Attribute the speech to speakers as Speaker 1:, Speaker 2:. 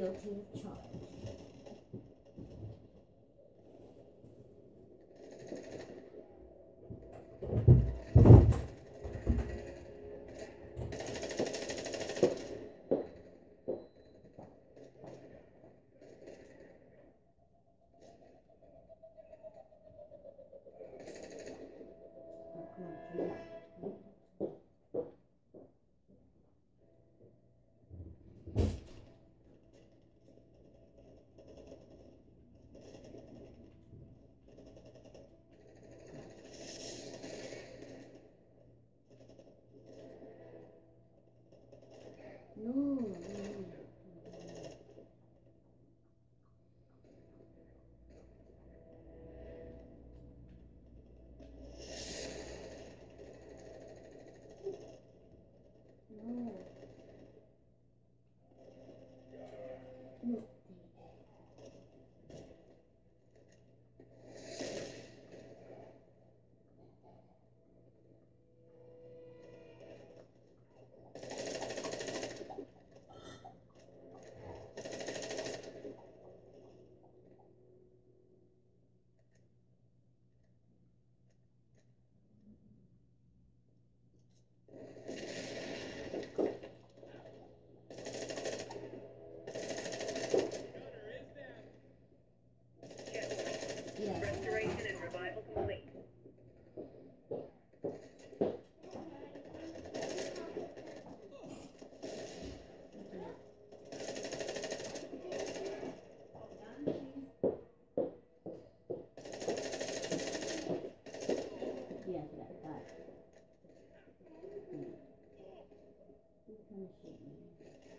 Speaker 1: guilty of charge. No. machine.